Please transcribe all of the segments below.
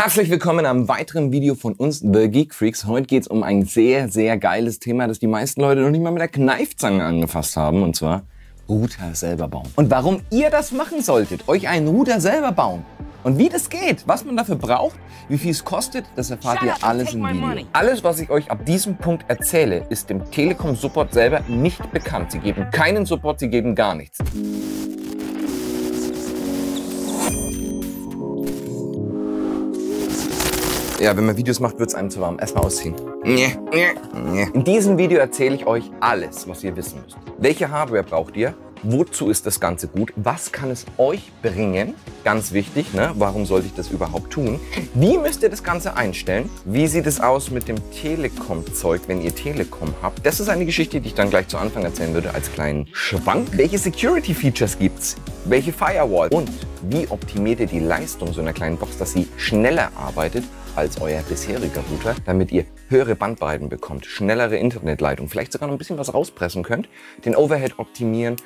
Herzlich willkommen in einem weiteren Video von uns, The Geek Freaks. Heute geht es um ein sehr, sehr geiles Thema, das die meisten Leute noch nicht mal mit der Kneifzange angefasst haben, und zwar Router selber bauen. Und warum ihr das machen solltet, euch einen Router selber bauen. Und wie das geht, was man dafür braucht, wie viel es kostet, das erfahrt ihr alles im Video. Alles, was ich euch ab diesem Punkt erzähle, ist dem Telekom Support selber nicht bekannt. Sie geben keinen Support, sie geben gar nichts. Ja, wenn man Videos macht, wird es einem zu warm. Erstmal ausziehen. In diesem Video erzähle ich euch alles, was ihr wissen müsst. Welche Hardware braucht ihr? Wozu ist das Ganze gut? Was kann es euch bringen? Ganz wichtig, ne? warum sollte ich das überhaupt tun? Wie müsst ihr das Ganze einstellen? Wie sieht es aus mit dem Telekom-Zeug, wenn ihr Telekom habt? Das ist eine Geschichte, die ich dann gleich zu Anfang erzählen würde, als kleinen Schwank. Welche Security-Features gibt's? Welche Firewall? Und wie optimiert ihr die Leistung so einer kleinen Box, dass sie schneller arbeitet als euer bisheriger Router, damit ihr höhere Bandbreiten bekommt, schnellere Internetleitung, vielleicht sogar noch ein bisschen was rauspressen könnt, den Overhead optimieren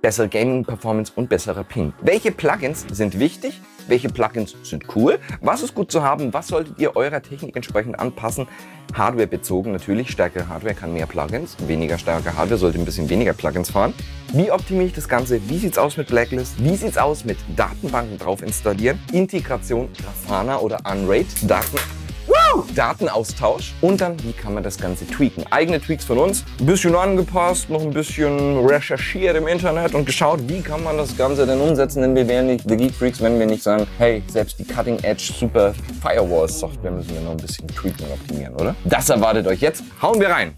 bessere Gaming-Performance und besserer Ping. Welche Plugins sind wichtig? Welche Plugins sind cool? Was ist gut zu haben? Was solltet ihr eurer Technik entsprechend anpassen? Hardware bezogen natürlich. Stärkere Hardware kann mehr Plugins. Weniger starke Hardware sollte ein bisschen weniger Plugins fahren. Wie optimiere ich das Ganze? Wie sieht es aus mit Blacklist? Wie sieht es aus mit Datenbanken drauf installieren? Integration Grafana oder Unraid. Daten Datenaustausch und dann, wie kann man das Ganze tweaken. Eigene Tweaks von uns, ein bisschen angepasst, noch ein bisschen recherchiert im Internet und geschaut, wie kann man das Ganze denn umsetzen, denn wir wären nicht The Geek Freaks, wenn wir nicht sagen, hey, selbst die Cutting Edge Super Firewall Software müssen wir noch ein bisschen tweaken und optimieren, oder? Das erwartet euch jetzt. Hauen wir rein!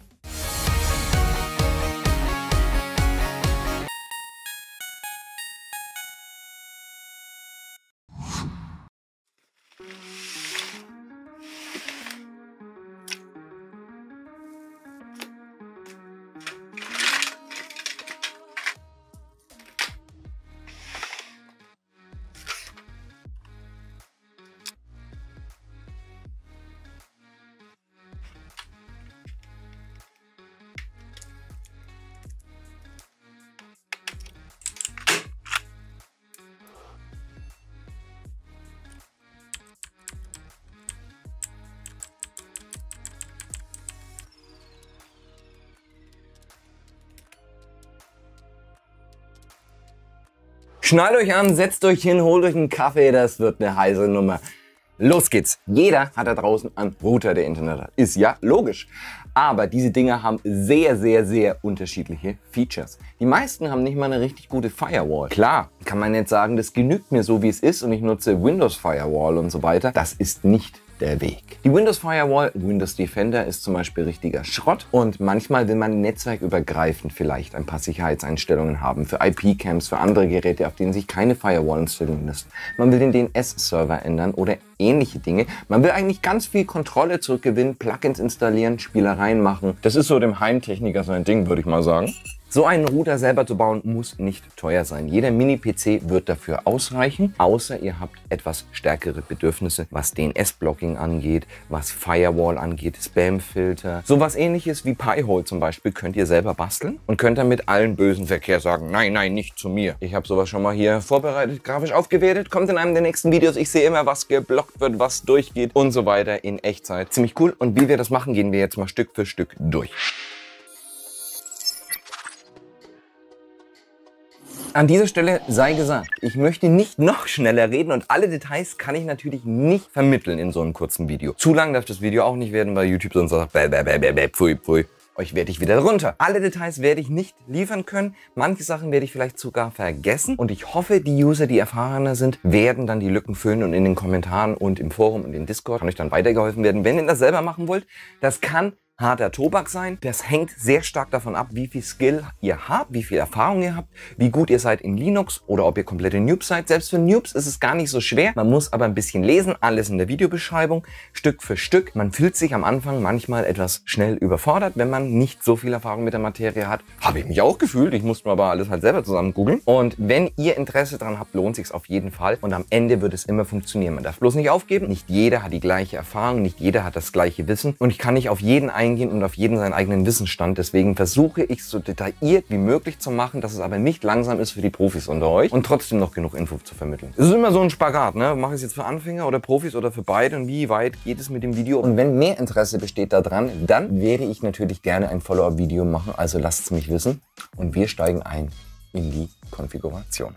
Schnallt euch an, setzt euch hin, holt euch einen Kaffee, das wird eine heiße Nummer. Los geht's. Jeder hat da draußen einen Router, der Internet hat. Ist ja logisch. Aber diese Dinger haben sehr, sehr, sehr unterschiedliche Features. Die meisten haben nicht mal eine richtig gute Firewall. Klar, kann man jetzt sagen, das genügt mir so, wie es ist und ich nutze Windows Firewall und so weiter. Das ist nicht der Weg. Die Windows Firewall, Windows Defender ist zum Beispiel richtiger Schrott und manchmal will man netzwerkübergreifend vielleicht ein paar Sicherheitseinstellungen haben für IP-Cams, für andere Geräte, auf denen sich keine Firewall installieren lässt. Man will den DNS-Server ändern oder ähnliche Dinge. Man will eigentlich ganz viel Kontrolle zurückgewinnen, Plugins installieren, Spielereien machen. Das ist so dem Heimtechniker sein Ding, würde ich mal sagen. So einen Router selber zu bauen muss nicht teuer sein. Jeder Mini-PC wird dafür ausreichen, außer ihr habt etwas stärkere Bedürfnisse, was DNS-Blocking angeht, was Firewall angeht, Spam-Filter. Sowas ähnliches wie Pi-hole zum Beispiel könnt ihr selber basteln und könnt dann mit allen bösen Verkehr sagen, nein, nein, nicht zu mir. Ich habe sowas schon mal hier vorbereitet, grafisch aufgewertet, kommt in einem der nächsten Videos. Ich sehe immer, was geblockt wird, was durchgeht und so weiter in Echtzeit. Ziemlich cool. Und wie wir das machen, gehen wir jetzt mal Stück für Stück durch. An dieser Stelle sei gesagt, ich möchte nicht noch schneller reden und alle Details kann ich natürlich nicht vermitteln in so einem kurzen Video. Zu lang darf das Video auch nicht werden, weil YouTube sonst sagt, bäh, bäh, bäh, bäh, pfui, pfui. Euch werde ich wieder runter. Alle Details werde ich nicht liefern können. Manche Sachen werde ich vielleicht sogar vergessen. Und ich hoffe, die User, die erfahrener sind, werden dann die Lücken füllen und in den Kommentaren und im Forum und in Discord kann euch dann weitergeholfen werden. Wenn ihr das selber machen wollt, das kann harter Tobak sein. Das hängt sehr stark davon ab, wie viel Skill ihr habt, wie viel Erfahrung ihr habt, wie gut ihr seid in Linux oder ob ihr komplette Noobs seid. Selbst für Noobs ist es gar nicht so schwer. Man muss aber ein bisschen lesen, alles in der Videobeschreibung, Stück für Stück. Man fühlt sich am Anfang manchmal etwas schnell überfordert, wenn man nicht so viel Erfahrung mit der Materie hat. Habe ich mich auch gefühlt. Ich musste aber alles halt selber zusammen googeln. Und wenn ihr Interesse daran habt, lohnt sich auf jeden Fall. Und am Ende wird es immer funktionieren. Man darf bloß nicht aufgeben. Nicht jeder hat die gleiche Erfahrung, nicht jeder hat das gleiche Wissen. Und ich kann nicht auf jeden eingehen, eingehen und auf jeden seinen eigenen Wissensstand. Deswegen versuche ich es so detailliert wie möglich zu machen, dass es aber nicht langsam ist für die Profis unter euch und trotzdem noch genug Info zu vermitteln. Es ist immer so ein Spagat, ne? Mache ich es jetzt für Anfänger oder Profis oder für beide und wie weit geht es mit dem Video? Und wenn mehr Interesse besteht daran, dann werde ich natürlich gerne ein Follow-up-Video machen. Also lasst es mich wissen und wir steigen ein in die Konfiguration.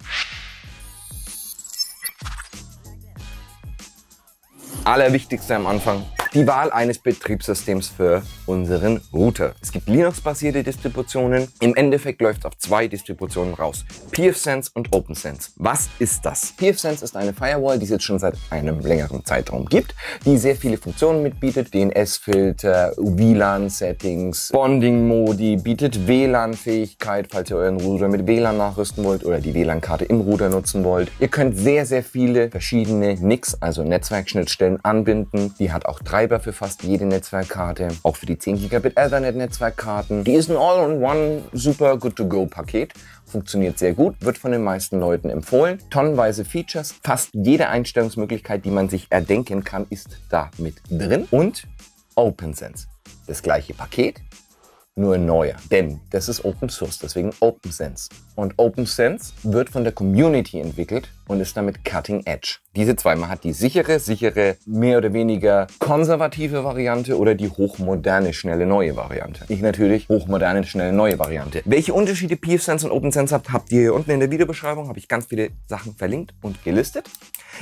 Allerwichtigste am Anfang, die Wahl eines Betriebssystems für unseren Router. Es gibt Linux-basierte Distributionen. Im Endeffekt läuft es auf zwei Distributionen raus. PFSense und OpenSense. Was ist das? PFSense ist eine Firewall, die es jetzt schon seit einem längeren Zeitraum gibt, die sehr viele Funktionen mitbietet. DNS-Filter, WLAN-Settings, Bonding-Modi, bietet WLAN-Fähigkeit, falls ihr euren Router mit WLAN nachrüsten wollt oder die WLAN-Karte im Router nutzen wollt. Ihr könnt sehr, sehr viele verschiedene NICs, also Netzwerkschnittstellen, anbinden. Die hat auch drei Treiber für fast jede Netzwerkkarte, auch für die 10 Gigabit Ethernet Netzwerkkarten. Die ist ein All-in-One super Good-to-Go Paket. Funktioniert sehr gut, wird von den meisten Leuten empfohlen. Tonnenweise Features, fast jede Einstellungsmöglichkeit, die man sich erdenken kann, ist da mit drin. Und OpenSense. Das gleiche Paket, nur neuer. Denn das ist Open Source, deswegen OpenSense. Und OpenSense wird von der Community entwickelt und ist damit Cutting Edge. Diese zwei, man hat die sichere, sichere, mehr oder weniger konservative Variante oder die hochmoderne, schnelle neue Variante. Ich natürlich hochmoderne, schnelle neue Variante. Welche Unterschiede PFSense und OpenSense habt, habt ihr hier unten in der Videobeschreibung, habe ich ganz viele Sachen verlinkt und gelistet.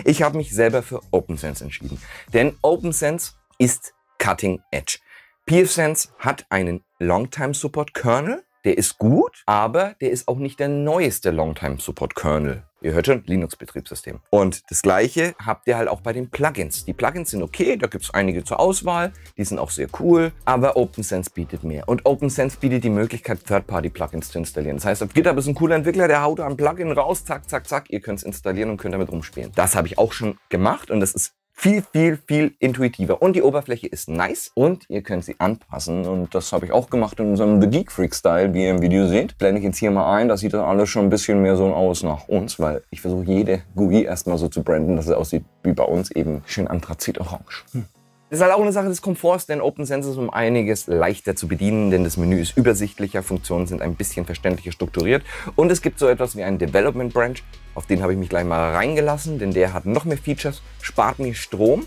Ich habe mich selber für OpenSense entschieden, denn OpenSense ist Cutting Edge. PFSense hat einen Longtime Support Kernel. Der ist gut, aber der ist auch nicht der neueste Longtime Support Kernel. Ihr hört schon, Linux-Betriebssystem. Und das gleiche habt ihr halt auch bei den Plugins. Die Plugins sind okay, da gibt es einige zur Auswahl, die sind auch sehr cool, aber OpenSense bietet mehr. Und OpenSense bietet die Möglichkeit, Third-Party-Plugins zu installieren. Das heißt, auf GitHub ist ein cooler Entwickler, der haut da ein Plugin raus, zack, zack, zack, ihr könnt es installieren und könnt damit rumspielen. Das habe ich auch schon gemacht und das ist viel, viel, viel intuitiver. Und die Oberfläche ist nice und ihr könnt sie anpassen. Und das habe ich auch gemacht in unserem The Geek Freak Style, wie ihr im Video seht. Blende ich jetzt hier mal ein, da sieht das alles schon ein bisschen mehr so aus nach uns, weil ich versuche jede GUI erstmal so zu branden, dass es aussieht wie bei uns eben schön anthrazit-orange. Hm. Das ist halt auch eine Sache des Komforts, denn OpenSense ist um einiges leichter zu bedienen, denn das Menü ist übersichtlicher, Funktionen sind ein bisschen verständlicher strukturiert und es gibt so etwas wie einen Development Branch, auf den habe ich mich gleich mal reingelassen, denn der hat noch mehr Features, spart mir Strom,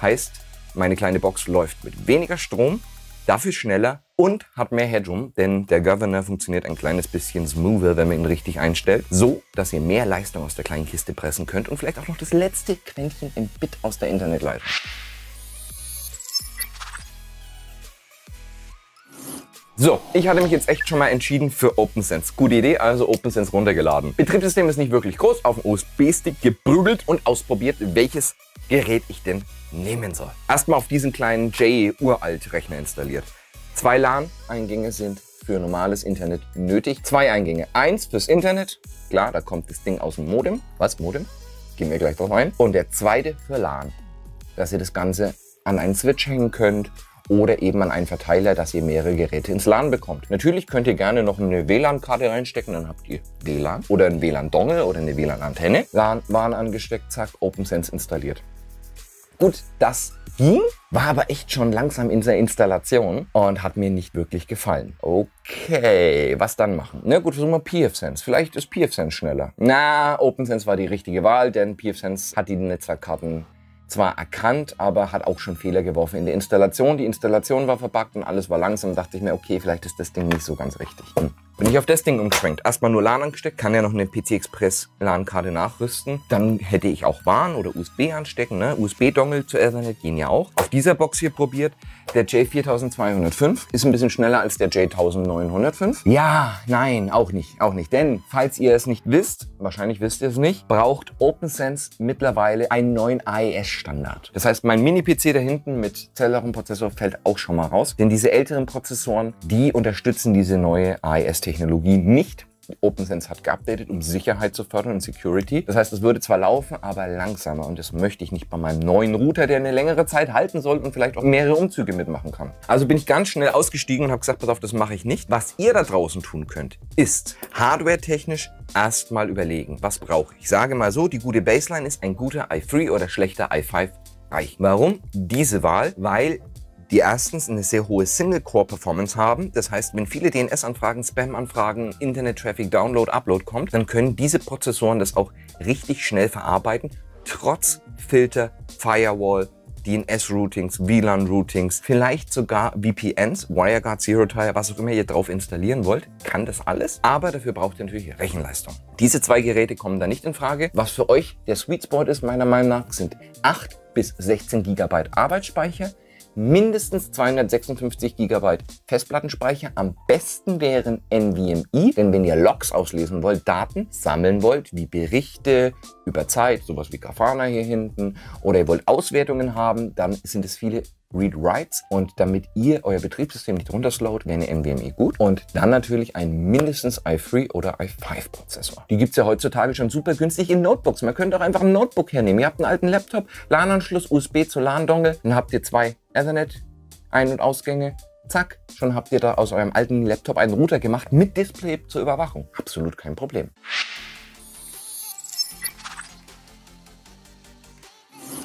heißt meine kleine Box läuft mit weniger Strom, dafür schneller und hat mehr Headroom, denn der Governor funktioniert ein kleines bisschen smoother, wenn man ihn richtig einstellt, so dass ihr mehr Leistung aus der kleinen Kiste pressen könnt und vielleicht auch noch das letzte Quäntchen im Bit aus der Internetleitung. So, ich hatte mich jetzt echt schon mal entschieden für OpenSense. Gute Idee, also OpenSense runtergeladen. Betriebssystem ist nicht wirklich groß, auf dem USB-Stick geprügelt und ausprobiert, welches Gerät ich denn nehmen soll. Erstmal auf diesen kleinen J-Uralt-Rechner installiert. Zwei LAN-Eingänge sind für normales Internet nötig. Zwei Eingänge. Eins fürs Internet. Klar, da kommt das Ding aus dem Modem. Was? Modem? Gehen wir gleich drauf ein. Und der zweite für LAN. Dass ihr das Ganze an einen Switch hängen könnt oder eben an einen Verteiler, dass ihr mehrere Geräte ins LAN bekommt. Natürlich könnt ihr gerne noch eine WLAN-Karte reinstecken, dann habt ihr WLAN oder ein WLAN-Dongle oder eine WLAN-Antenne. LAN waren angesteckt, zack, OpenSense installiert. Gut, das ging, war aber echt schon langsam in der Installation und hat mir nicht wirklich gefallen. Okay, was dann machen? Na gut, versuchen wir PFSense. Vielleicht ist PFSense schneller. Na, OpenSense war die richtige Wahl, denn PFSense hat die Netzwerkkarten zwar erkannt, aber hat auch schon Fehler geworfen in der Installation. Die Installation war verbuggt und alles war langsam. Dachte ich mir, okay, vielleicht ist das Ding nicht so ganz richtig. Hm. Bin ich auf das Ding umgeschwenkt. Erstmal nur LAN angesteckt, kann ja noch eine PC Express LAN-Karte nachrüsten. Dann hätte ich auch WAN oder USB anstecken. Ne? USB-Dongle zu Ethernet gehen ja auch. Auf dieser Box hier probiert. Der J4205 ist ein bisschen schneller als der J1905. Ja, nein, auch nicht, auch nicht. Denn, falls ihr es nicht wisst, wahrscheinlich wisst ihr es nicht, braucht OpenSense mittlerweile einen neuen AES-Standard. Das heißt, mein Mini-PC da hinten mit Celeron-Prozessor fällt auch schon mal raus. Denn diese älteren Prozessoren, die unterstützen diese neue AES-Technologie nicht. OpenSense hat geupdatet, um Sicherheit zu fördern und Security. Das heißt, es würde zwar laufen, aber langsamer und das möchte ich nicht bei meinem neuen Router, der eine längere Zeit halten soll und vielleicht auch mehrere Umzüge mitmachen kann. Also bin ich ganz schnell ausgestiegen und habe gesagt, pass auf, das mache ich nicht. Was ihr da draußen tun könnt, ist hardware-technisch erstmal überlegen, was brauche ich. Ich sage mal so, die gute Baseline ist ein guter i3 oder schlechter i5 reicht. Warum diese Wahl? Weil die erstens eine sehr hohe Single-Core-Performance haben. Das heißt, wenn viele DNS-Anfragen, Spam-Anfragen, Internet-Traffic, Download, Upload kommt, dann können diese Prozessoren das auch richtig schnell verarbeiten, trotz Filter, Firewall, DNS-Routings, WLAN-Routings, vielleicht sogar VPNs, WireGuard, ZeroTire, was auch immer ihr drauf installieren wollt, kann das alles. Aber dafür braucht ihr natürlich Rechenleistung. Diese zwei Geräte kommen da nicht in Frage. Was für euch der Sweet Spot ist, meiner Meinung nach, sind 8 bis 16 GB Arbeitsspeicher, mindestens 256 GB Festplattenspeicher. Am besten wären NVMe, denn wenn ihr Logs auslesen wollt, Daten sammeln wollt, wie Berichte über Zeit, sowas wie Grafana hier hinten, oder ihr wollt Auswertungen haben, dann sind es viele Read-Writes und damit ihr euer Betriebssystem nicht runterslowt, wäre eine NVMe gut. Und dann natürlich ein mindestens i3 oder i5 Prozessor. Die gibt es ja heutzutage schon super günstig in Notebooks. Man könnte auch einfach ein Notebook hernehmen. Ihr habt einen alten Laptop, LAN-Anschluss, USB zu LAN-Dongle, dann habt ihr zwei Ethernet, Ein- und Ausgänge, zack, schon habt ihr da aus eurem alten Laptop einen Router gemacht mit Display zur Überwachung. Absolut kein Problem.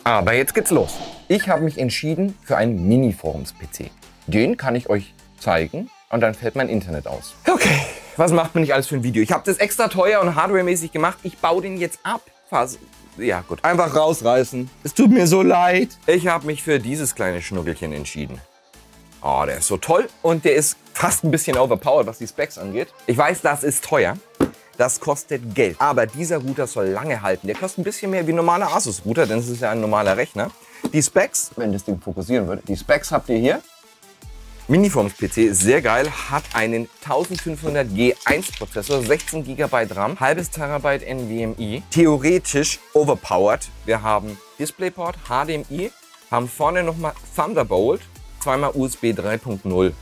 Aber jetzt geht's los. Ich habe mich entschieden für einen Mini-Forums-PC. Den kann ich euch zeigen und dann fällt mein Internet aus. Okay, was macht man nicht alles für ein Video? Ich habe das extra teuer und hardwaremäßig gemacht. Ich baue den jetzt ab. Ja gut, einfach rausreißen. Es tut mir so leid. Ich habe mich für dieses kleine Schnuckelchen entschieden. Oh, der ist so toll und der ist fast ein bisschen overpowered, was die Specs angeht. Ich weiß, das ist teuer. Das kostet Geld. Aber dieser Router soll lange halten. Der kostet ein bisschen mehr wie ein normaler Asus-Router, denn es ist ja ein normaler Rechner. Die Specs, wenn das Ding fokussieren würde, die Specs habt ihr hier. Miniforms PC ist sehr geil, hat einen 1500 G1 Prozessor, 16 GB RAM, halbes Terabyte NVMe, theoretisch overpowered. Wir haben DisplayPort, HDMI, haben vorne nochmal Thunderbolt, zweimal USB 3.0.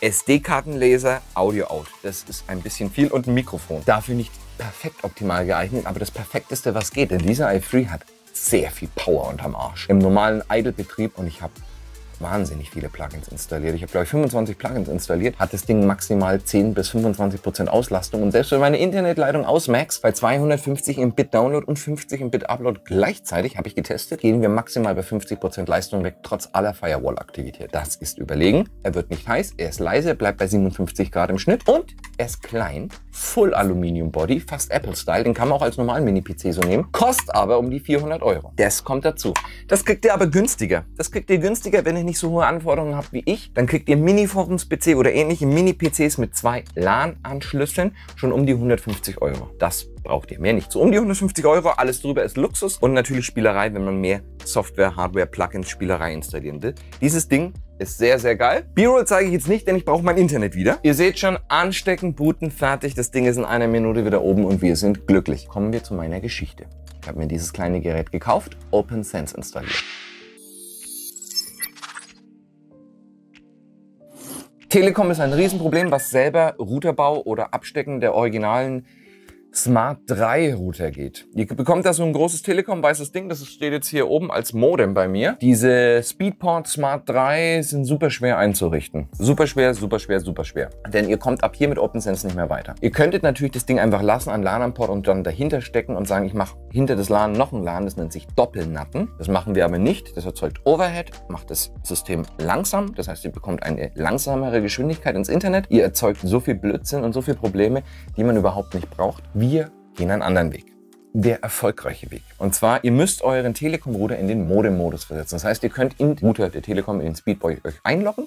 SD-Kartenlaser, Audio out. Das ist ein bisschen viel und ein Mikrofon. Dafür nicht perfekt optimal geeignet, aber das perfekteste, was geht. Denn dieser i3 hat sehr viel Power unterm Arsch. Im normalen Idle-Betrieb und ich habe wahnsinnig viele Plugins installiert. Ich habe, glaube ich, 25 Plugins installiert, hat das Ding maximal 10 bis 25 Prozent Auslastung. Und selbst wenn meine Internetleitung ausmax bei 250 im Bit Download und 50 im Bit Upload gleichzeitig, habe ich getestet, gehen wir maximal bei 50 Prozent Leistung weg, trotz aller Firewall-Aktivität. Das ist überlegen. Er wird nicht heiß, er ist leise, bleibt bei 57 Grad im Schnitt und er ist klein, Full Aluminium Body, fast Apple-Style. Den kann man auch als normalen Mini-PC so nehmen, kostet aber um die 400 Euro. Das kommt dazu. Das kriegt ihr aber günstiger. Das kriegt ihr günstiger, wenn ihr nicht so hohe Anforderungen habt wie ich. Dann kriegt ihr Mini-Forums-PC oder ähnliche Mini-PCs mit zwei LAN-Anschlüssen schon um die 150 Euro. Das braucht ihr mehr nicht. So um die 150 Euro, alles drüber ist Luxus und natürlich Spielerei, wenn man mehr Software, Hardware, Plugins, Spielerei installieren will. Dieses Ding ist sehr, sehr geil. B-Roll zeige ich jetzt nicht, denn ich brauche mein Internet wieder. Ihr seht schon, anstecken, booten, fertig. Das Ding ist in einer Minute wieder oben und wir sind glücklich. Kommen wir zu meiner Geschichte. Ich habe mir dieses kleine Gerät gekauft, OpenSense installiert. Telekom ist ein Riesenproblem, was selber Routerbau oder Abstecken der originalen Smart 3 Router geht. Ihr bekommt da so ein großes Telekom weißes Ding, das steht jetzt hier oben als Modem bei mir. Diese Speedport Smart 3 sind super schwer einzurichten. Super schwer, super schwer, super schwer. Denn ihr kommt ab hier mit OpenSense nicht mehr weiter. Ihr könntet natürlich das Ding einfach lassen an LAN am Port und dann dahinter stecken und sagen, ich mache hinter das LAN noch ein LAN, das nennt sich Doppelnatten. Das machen wir aber nicht. Das erzeugt Overhead, macht das System langsam. Das heißt, ihr bekommt eine langsamere Geschwindigkeit ins Internet. Ihr erzeugt so viel Blödsinn und so viele Probleme, die man überhaupt nicht braucht. Wir gehen einen anderen Weg. Der erfolgreiche Weg. Und zwar, ihr müsst euren Telekom-Router in den Modem-Modus versetzen. Das heißt, ihr könnt in den Router der Telekom, in den Speedboy euch einloggen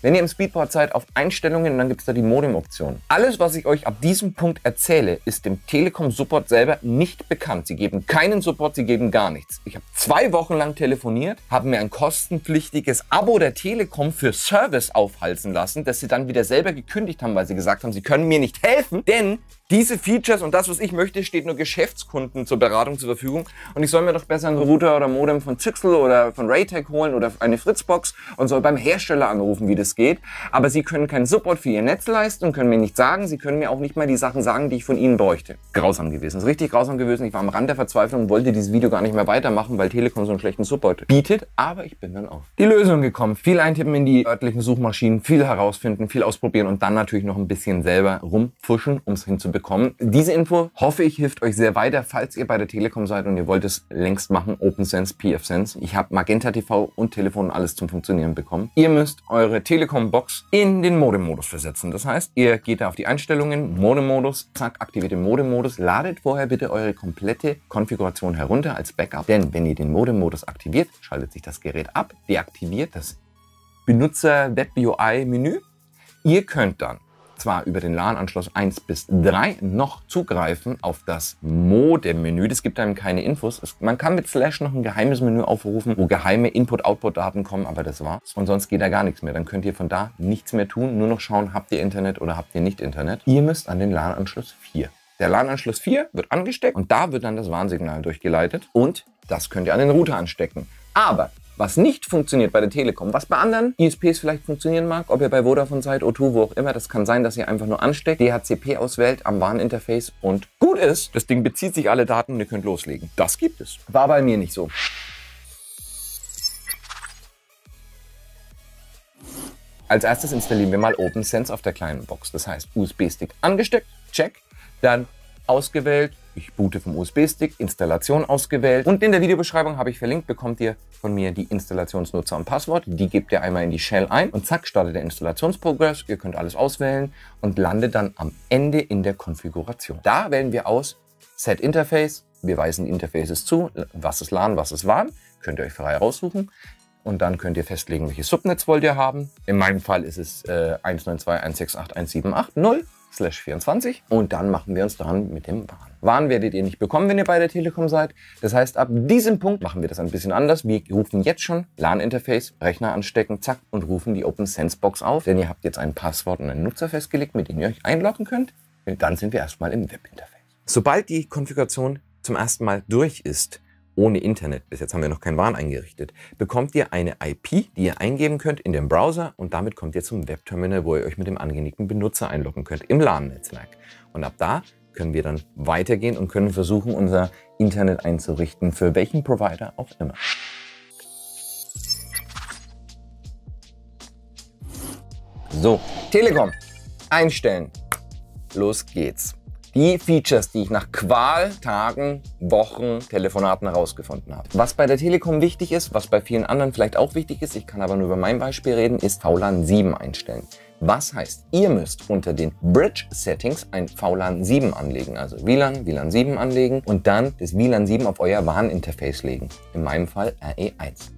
wenn ihr im Speedport seid, auf Einstellungen dann gibt es da die Modem-Option. Alles, was ich euch ab diesem Punkt erzähle, ist dem Telekom-Support selber nicht bekannt. Sie geben keinen Support, sie geben gar nichts. Ich habe zwei Wochen lang telefoniert, habe mir ein kostenpflichtiges Abo der Telekom für Service aufhalsen lassen, das sie dann wieder selber gekündigt haben, weil sie gesagt haben, sie können mir nicht helfen, denn diese Features und das, was ich möchte, steht nur Geschäftskunden zur Beratung zur Verfügung. Und ich soll mir doch besser einen Router oder Modem von Zixel oder von Raytech holen oder eine Fritzbox und soll beim Hersteller anrufen, wie das geht. Aber sie können keinen Support für ihr Netz leisten und können mir nicht sagen, sie können mir auch nicht mal die Sachen sagen, die ich von ihnen bräuchte. Grausam gewesen. Das ist richtig grausam gewesen. Ich war am Rand der Verzweiflung und wollte dieses Video gar nicht mehr weitermachen, weil Telekom so einen schlechten Support bietet. Aber ich bin dann auf die Lösung gekommen. Viel eintippen in die örtlichen Suchmaschinen, viel herausfinden, viel ausprobieren und dann natürlich noch ein bisschen selber rumpfuschen, um es hinzubekommen bekommen. Diese Info hoffe ich hilft euch sehr weiter, falls ihr bei der Telekom seid und ihr wollt es längst machen. OpenSense, PFSense. Ich habe Magenta TV und Telefon alles zum Funktionieren bekommen. Ihr müsst eure Telekom-Box in den Modem-Modus versetzen. Das heißt, ihr geht da auf die Einstellungen, Modem-Modus, zack, aktiviert den Modem-Modus. Ladet vorher bitte eure komplette Konfiguration herunter als Backup. Denn wenn ihr den Modem-Modus aktiviert, schaltet sich das Gerät ab, deaktiviert das Benutzer-Web-UI-Menü. Ihr könnt dann zwar über den LAN-Anschluss 1 bis 3 noch zugreifen auf das Modem-Menü. Das gibt einem keine Infos. Es, man kann mit Slash noch ein geheimes Menü aufrufen, wo geheime Input-Output-Daten kommen, aber das war's. Und sonst geht da gar nichts mehr. Dann könnt ihr von da nichts mehr tun, nur noch schauen, habt ihr Internet oder habt ihr nicht Internet. Ihr müsst an den LAN-Anschluss 4. Der LAN-Anschluss 4 wird angesteckt und da wird dann das Warnsignal durchgeleitet und das könnt ihr an den Router anstecken. Aber was nicht funktioniert bei der Telekom, was bei anderen ISPs vielleicht funktionieren mag, ob ihr bei Vodafone seid, O2, wo auch immer, das kann sein, dass ihr einfach nur ansteckt, DHCP auswählt am Warninterface und gut ist, das Ding bezieht sich alle Daten und ihr könnt loslegen. Das gibt es. War bei mir nicht so. Als erstes installieren wir mal OpenSense auf der kleinen Box. Das heißt, USB-Stick angesteckt, check, dann ausgewählt, ich boote vom USB-Stick, Installation ausgewählt und in der Videobeschreibung habe ich verlinkt, bekommt ihr von mir die Installationsnutzer und Passwort. Die gebt ihr einmal in die Shell ein und zack, startet der Installationsprogress. Ihr könnt alles auswählen und landet dann am Ende in der Konfiguration. Da wählen wir aus Set Interface. Wir weisen die Interfaces zu, was ist LAN, was ist WAN. Könnt ihr euch frei raussuchen. Und dann könnt ihr festlegen, welches Subnetz wollt ihr haben. In meinem Fall ist es äh, 192.168.178.0 slash 24 und dann machen wir uns dran mit dem WAN. WAN werdet ihr nicht bekommen, wenn ihr bei der Telekom seid. Das heißt, ab diesem Punkt machen wir das ein bisschen anders. Wir rufen jetzt schon LAN-Interface, Rechner anstecken, zack, und rufen die OpenSense-Box auf. Denn ihr habt jetzt ein Passwort und einen Nutzer festgelegt, mit dem ihr euch einloggen könnt. Und dann sind wir erstmal im Webinterface. Sobald die Konfiguration zum ersten Mal durch ist, ohne Internet, bis jetzt haben wir noch kein WAN eingerichtet, bekommt ihr eine IP, die ihr eingeben könnt in den Browser und damit kommt ihr zum Webterminal, wo ihr euch mit dem angelegten Benutzer einloggen könnt im LAN-Netzwerk. Und ab da können wir dann weitergehen und können versuchen, unser Internet einzurichten, für welchen Provider auch immer. So, Telekom, einstellen. Los geht's die Features, die ich nach Qual, Tagen, Wochen, Telefonaten herausgefunden habe. Was bei der Telekom wichtig ist, was bei vielen anderen vielleicht auch wichtig ist, ich kann aber nur über mein Beispiel reden, ist VLAN 7 einstellen. Was heißt, ihr müsst unter den Bridge Settings ein VLAN 7 anlegen, also WLAN, WLAN 7 anlegen und dann das WLAN 7 auf euer WAN-Interface legen. In meinem Fall RE1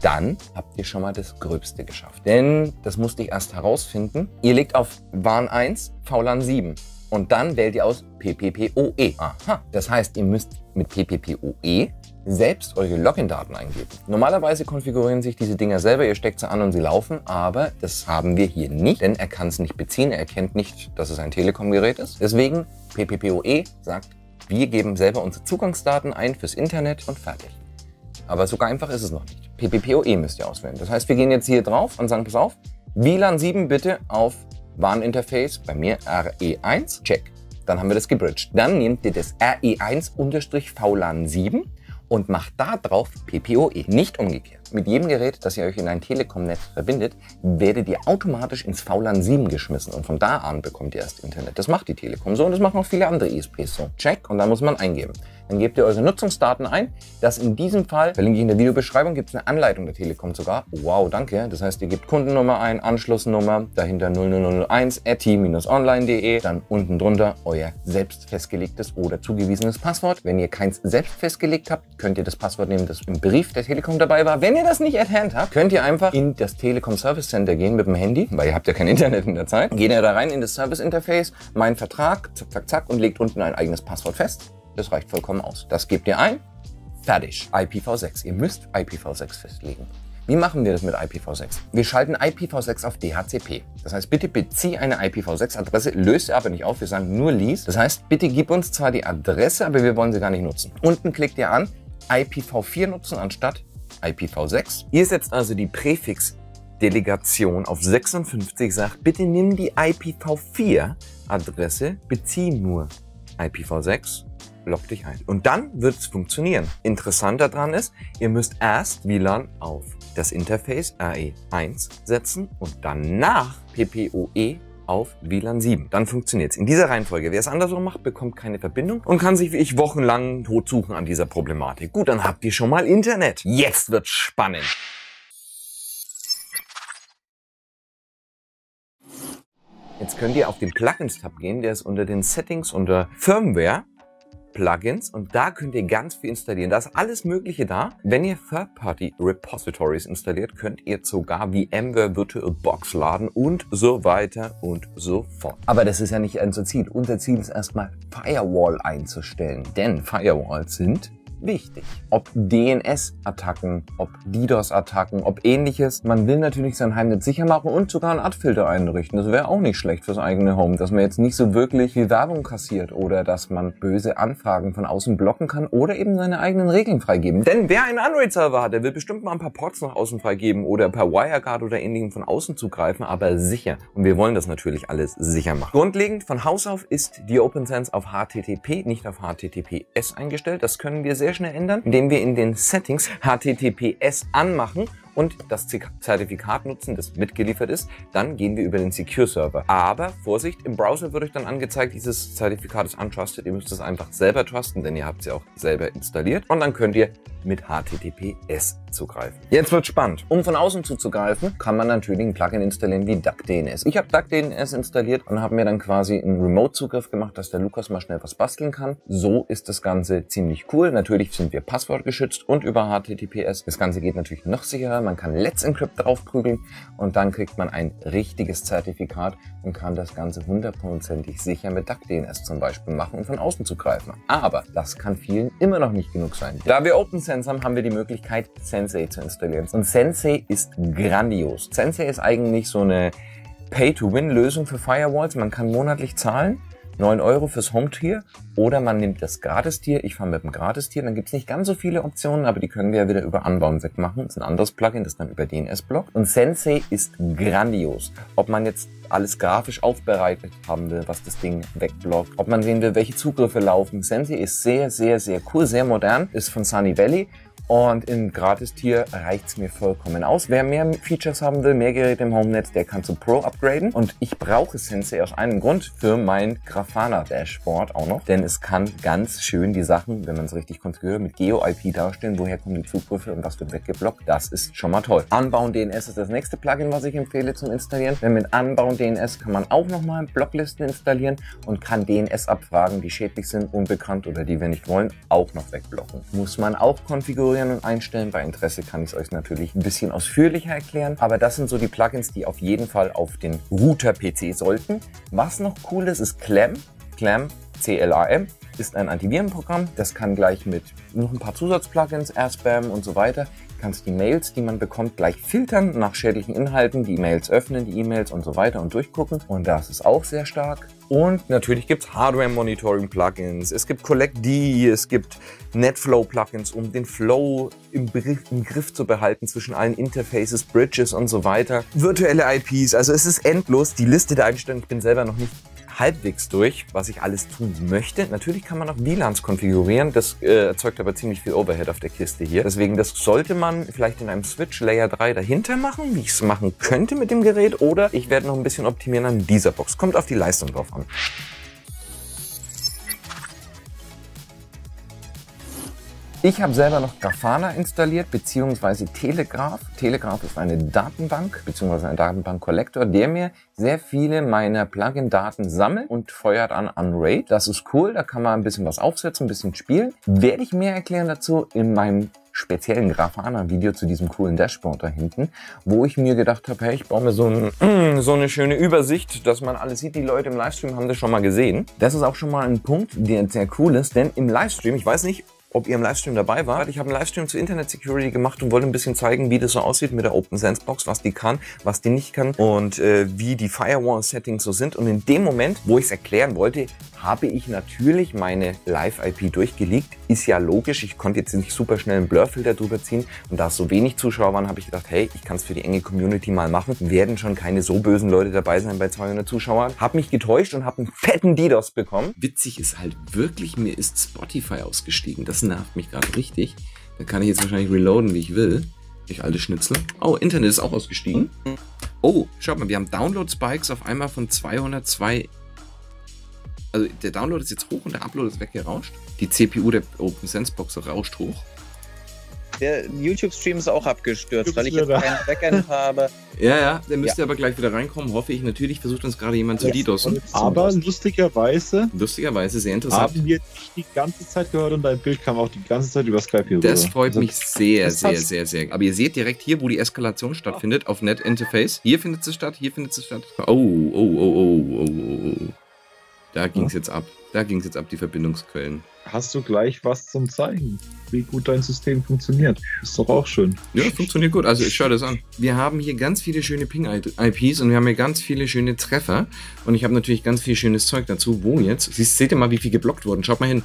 dann habt ihr schon mal das Gröbste geschafft. Denn das musste ich erst herausfinden. Ihr legt auf WAN 1 VLAN 7 und dann wählt ihr aus PPPoE. Aha, das heißt, ihr müsst mit PPPoE selbst eure Login-Daten eingeben. Normalerweise konfigurieren sich diese Dinger selber, ihr steckt sie an und sie laufen, aber das haben wir hier nicht, denn er kann es nicht beziehen, er erkennt nicht, dass es ein Telekom-Gerät ist. Deswegen PPPoE sagt, wir geben selber unsere Zugangsdaten ein fürs Internet und fertig. Aber so einfach ist es noch nicht. PPPoE müsst ihr auswählen. Das heißt, wir gehen jetzt hier drauf und sagen, pass auf, WLAN 7 bitte auf WAN-Interface, bei mir RE1, check. Dann haben wir das gebridged. Dann nehmt ihr das RE1-VLAN 7 und macht da drauf PPoE, nicht umgekehrt. Mit jedem Gerät, das ihr euch in ein Telekom-Netz verbindet, werdet ihr automatisch ins VLAN 7 geschmissen und von da an bekommt ihr erst Internet. Das macht die Telekom so und das machen auch viele andere ISPs so. Check und dann muss man eingeben. Dann gebt ihr eure Nutzungsdaten ein. Das in diesem Fall, verlinke ich in der Videobeschreibung, gibt es eine Anleitung der Telekom sogar. Wow, danke. Das heißt, ihr gebt Kundennummer ein, Anschlussnummer, dahinter 0001 t-online.de, dann unten drunter euer selbst festgelegtes oder zugewiesenes Passwort. Wenn ihr keins selbst festgelegt habt, könnt ihr das Passwort nehmen, das im Brief der Telekom dabei war. Wenn ihr das nicht at hand habt, könnt ihr einfach in das Telekom Service Center gehen mit dem Handy, weil ihr habt ja kein Internet in der Zeit. Geht ihr da rein in das Service Interface, mein Vertrag, zack, zack, zack und legt unten ein eigenes Passwort fest. Das reicht vollkommen aus. Das gebt ihr ein, fertig. IPv6. Ihr müsst IPv6 festlegen. Wie machen wir das mit IPv6? Wir schalten IPv6 auf DHCP. Das heißt, bitte bezieh eine IPv6-Adresse, löse aber nicht auf, wir sagen nur lease. Das heißt, bitte gib uns zwar die Adresse, aber wir wollen sie gar nicht nutzen. Unten klickt ihr an, IPv4 nutzen anstatt IPv6. Ihr setzt also die Präfix-Delegation auf 56, sagt, bitte nimm die IPv4-Adresse, bezieh nur IPv6 log dich ein. Und dann wird es funktionieren. Interessant daran ist, ihr müsst erst WLAN auf das Interface RE1 setzen und danach PPoE auf WLAN 7. Dann funktioniert's. In dieser Reihenfolge. Wer es andersrum macht, bekommt keine Verbindung und kann sich wie ich wochenlang tot suchen an dieser Problematik. Gut, dann habt ihr schon mal Internet. Jetzt wird's spannend. Jetzt könnt ihr auf den Plugins-Tab gehen, der ist unter den Settings unter Firmware. Plugins und da könnt ihr ganz viel installieren. Da ist alles Mögliche da. Wenn ihr Third-Party Repositories installiert, könnt ihr sogar VMware VirtualBox laden und so weiter und so fort. Aber das ist ja nicht unser Ziel. Unser Ziel ist erstmal Firewall einzustellen, denn Firewalls sind wichtig. Ob DNS-Attacken, ob DDoS-Attacken, ob ähnliches. Man will natürlich sein Heimnetz sicher machen und sogar einen Ad-Filter einrichten. Das wäre auch nicht schlecht fürs eigene Home, dass man jetzt nicht so wirklich viel Werbung kassiert oder dass man böse Anfragen von außen blocken kann oder eben seine eigenen Regeln freigeben. Denn wer einen Android-Server hat, der will bestimmt mal ein paar Ports nach außen freigeben oder per WireGuard oder ähnlichem von außen zugreifen, aber sicher. Und wir wollen das natürlich alles sicher machen. Grundlegend von Haus auf ist die OpenSense auf HTTP, nicht auf HTTPS eingestellt. Das können wir sehr sehr schnell ändern, indem wir in den Settings HTTPS anmachen und das Zertifikat nutzen, das mitgeliefert ist, dann gehen wir über den Secure Server. Aber Vorsicht, im Browser wird euch dann angezeigt, dieses Zertifikat ist untrusted. Ihr müsst es einfach selber trusten, denn ihr habt es ja auch selber installiert. Und dann könnt ihr mit HTTPS zugreifen. Jetzt wird spannend. Um von außen zuzugreifen, kann man natürlich ein Plugin installieren wie DuckDNS. Ich habe DuckDNS installiert und habe mir dann quasi einen Remote-Zugriff gemacht, dass der Lukas mal schnell was basteln kann. So ist das Ganze ziemlich cool. Natürlich sind wir passwortgeschützt und über HTTPS. Das Ganze geht natürlich noch sicherer man kann Let's Encrypt draufprügeln und dann kriegt man ein richtiges Zertifikat und kann das Ganze hundertprozentig sicher mit DuckDNS zum Beispiel machen und von außen zugreifen. Aber das kann vielen immer noch nicht genug sein. Da wir OpenSense haben, haben wir die Möglichkeit, Sensei zu installieren. Und Sensei ist grandios. Sensei ist eigentlich so eine Pay-to-Win-Lösung für Firewalls. Man kann monatlich zahlen 9 Euro fürs Home-Tier oder man nimmt das Gratis-Tier. Ich fahre mit dem Gratis-Tier. Dann gibt's nicht ganz so viele Optionen, aber die können wir ja wieder über Anbauen wegmachen. Das ist ein anderes Plugin, das dann über DNS blockt. Und Sensei ist grandios. Ob man jetzt alles grafisch aufbereitet haben will, was das Ding wegblockt, ob man sehen will, welche Zugriffe laufen. Sensei ist sehr, sehr, sehr cool, sehr modern, ist von Sunny Valley und im Gratis-Tier reicht's mir vollkommen aus. Wer mehr Features haben will, mehr Geräte im Home-Netz, der kann zu Pro upgraden. Und ich brauche Sensei aus einem Grund für mein Grafana Dashboard auch noch. Denn es kann ganz schön die Sachen, wenn man es richtig konfiguriert, mit Geo-IP darstellen, woher kommen die Zugriffe und was wird weggeblockt. Das ist schon mal toll. Unbound DNS ist das nächste Plugin, was ich empfehle zum Installieren. Denn mit Unbound DNS kann man auch nochmal Blocklisten installieren und kann DNS-Abfragen, die schädlich sind, unbekannt oder die wir nicht wollen, auch noch wegblocken. Muss man auch konfigurieren konfigurieren und einstellen. Bei Interesse kann ich es euch natürlich ein bisschen ausführlicher erklären. Aber das sind so die Plugins, die auf jeden Fall auf den Router-PC sollten. Was noch cool ist, ist Clam. Clam, C-L-A-M, ist ein Antivirenprogramm. Das kann gleich mit noch ein paar Zusatzplugins, Airspam und so weiter, kannst die Mails, die man bekommt, gleich filtern nach schädlichen Inhalten, die Mails öffnen, die E-Mails und so weiter und durchgucken. Und das ist auch sehr stark. Und natürlich gibt es Hardware-Monitoring-Plugins, es gibt Collect-D, es gibt NetFlow-Plugins, um den Flow im, im, Griff zu behalten zwischen allen Interfaces, Bridges und so weiter. Virtuelle IPs, also es ist endlos. Die Liste der Einstellungen, ich bin selber noch nicht halbwegs durch, was ich alles tun möchte. Natürlich kann man auch WLANs konfigurieren, das äh, erzeugt aber ziemlich viel Overhead auf der Kiste hier. Deswegen, das sollte man vielleicht in einem Switch Layer 3 dahinter machen, wie ich es machen könnte mit dem Gerät, oder ich werde noch ein bisschen optimieren an dieser Box. Kommt auf die Leistung drauf an. Ich habe selber noch Grafana installiert, beziehungsweise Telegraph. Telegraph ist eine Datenbank, beziehungsweise ein Datenbank-Kollektor, der mir sehr viele meiner Plugin-Daten sammelt und feuert an an RAID. Das ist cool, da kann man ein bisschen was aufsetzen, ein bisschen spielen. Werde ich mehr erklären dazu in meinem speziellen Grafana-Video zu diesem coolen Dashboard da hinten, wo ich mir gedacht habe, hey, ich baue mir so, ein, so eine schöne Übersicht, dass man alles sieht. Die Leute im Livestream haben das schon mal gesehen. Das ist auch schon mal ein Punkt, der sehr cool ist, denn im Livestream, ich weiß nicht, ob ihr im Livestream dabei wart. Ich habe einen Livestream zu Internet Security gemacht und wollte ein bisschen zeigen, wie das so aussieht mit der Open Sense Box, was die kann, was die nicht kann und äh, wie die Firewall Settings so sind. Und in dem Moment, wo ich es erklären wollte, habe ich natürlich meine Live-IP durchgelegt. Ist ja logisch, ich konnte jetzt nicht super schnell einen Blurfilter drüber ziehen und da es so wenig Zuschauer waren, habe ich gedacht, hey, ich kann es für die enge Community mal machen. Werden schon keine so bösen Leute dabei sein bei 200 Zuschauern. Habe mich getäuscht und habe einen fetten DDoS bekommen. Witzig ist halt wirklich, mir ist Spotify ausgestiegen. Das nervt mich gerade richtig. Da kann ich jetzt wahrscheinlich reloaden, wie ich will. Ich alte Schnitzel. Oh, Internet ist auch ausgestiegen. Oh, schaut mal, wir haben Download-Spikes auf einmal von 202. Also der Download ist jetzt hoch und der Upload ist weggerauscht. Die CPU der OpenSense Box rauscht hoch. Der YouTube-Stream ist auch abgestürzt, weil ich jetzt kein Backend habe. Ja, ja, der müsste ja. aber gleich wieder reinkommen, hoffe ich. Natürlich versucht uns gerade jemand zu DDoSen. Aber lustigerweise. Lustigerweise, sehr interessant. Haben wir dich die ganze Zeit gehört und dein Bild kam auch die ganze Zeit über Skype hier Das rüber. freut also, mich sehr, sehr, sehr, sehr. Aber ihr seht direkt hier, wo die Eskalation stattfindet, auf Net Interface. Hier findet sie statt, hier findet sie statt. Oh, oh, oh, oh, oh, oh. Da ging es jetzt ab. Da ging es jetzt ab, die Verbindungsquellen. Hast du gleich was zum Zeigen, wie gut dein System funktioniert? Ist doch auch schön. Ja, funktioniert gut. Also ich schaue das an. Wir haben hier ganz viele schöne Ping-IPs und wir haben hier ganz viele schöne Treffer. Und ich habe natürlich ganz viel schönes Zeug dazu. Wo jetzt? Siehst, seht ihr mal, wie viel geblockt wurden. Schaut mal hin.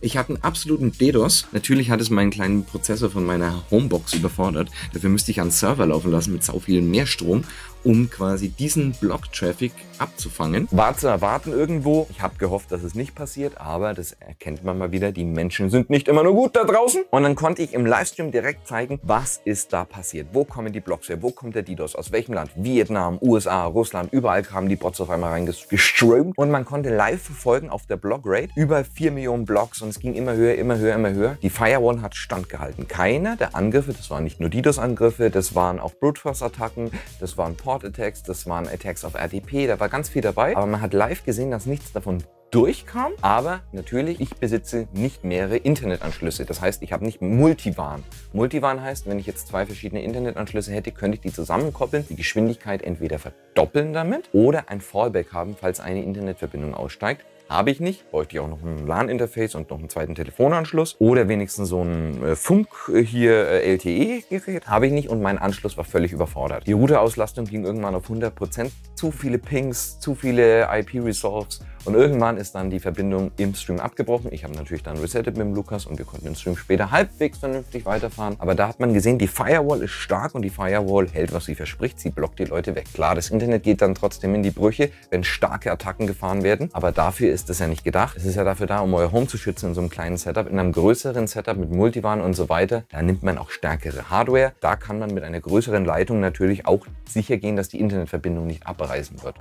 Ich hatte einen absoluten DDoS. Natürlich hat es meinen kleinen Prozessor von meiner Homebox überfordert. Dafür müsste ich einen Server laufen lassen mit sau viel Mehrstrom um quasi diesen Block-Traffic abzufangen. War zu erwarten irgendwo. Ich habe gehofft, dass es nicht passiert, aber das erkennt man mal wieder. Die Menschen sind nicht immer nur gut da draußen. Und dann konnte ich im Livestream direkt zeigen, was ist da passiert. Wo kommen die Blocks her? Wo kommt der DDoS? Aus welchem Land? Vietnam, USA, Russland. Überall kamen die Bots auf einmal reingeströmt. Und man konnte live verfolgen auf der Block-Rate über 4 Millionen Blocks und es ging immer höher, immer höher, immer höher. Die Firewall hat standgehalten. Keiner der Angriffe, das waren nicht nur DDoS-Angriffe, das waren auch Brute Force-Attacken, das waren Port Support-Attacks, das waren Attacks auf RDP, da war ganz viel dabei. Aber man hat live gesehen, dass nichts davon durchkam. Aber natürlich, ich besitze nicht mehrere Internetanschlüsse. Das heißt, ich habe nicht Multivan. Multivan heißt, wenn ich jetzt zwei verschiedene Internetanschlüsse hätte, könnte ich die zusammenkoppeln, die Geschwindigkeit entweder verdoppeln damit oder ein Fallback haben, falls eine Internetverbindung aussteigt. Habe ich nicht. Bräuchte ich auch noch ein LAN-Interface und noch einen zweiten Telefonanschluss. Oder wenigstens so ein äh, Funk äh, hier äh, LTE-Gerät. Habe ich nicht und mein Anschluss war völlig überfordert. Die Routerauslastung ging irgendwann auf 100%. Zu viele Pings, zu viele IP-Resolves und irgendwann ist dann die Verbindung im Stream abgebrochen. Ich habe natürlich dann resettet mit dem Lukas und wir konnten den Stream später halbwegs vernünftig weiterfahren. Aber da hat man gesehen, die Firewall ist stark und die Firewall hält, was sie verspricht. Sie blockt die Leute weg. Klar, das Internet geht dann trotzdem in die Brüche, wenn starke Attacken gefahren werden. Aber dafür ist das ja nicht gedacht. Es ist ja dafür da, um euer Home zu schützen in so einem kleinen Setup. In einem größeren Setup mit Multivan und so weiter, da nimmt man auch stärkere Hardware. Da kann man mit einer größeren Leitung natürlich auch sicher gehen, dass die Internetverbindung nicht abreißen wird.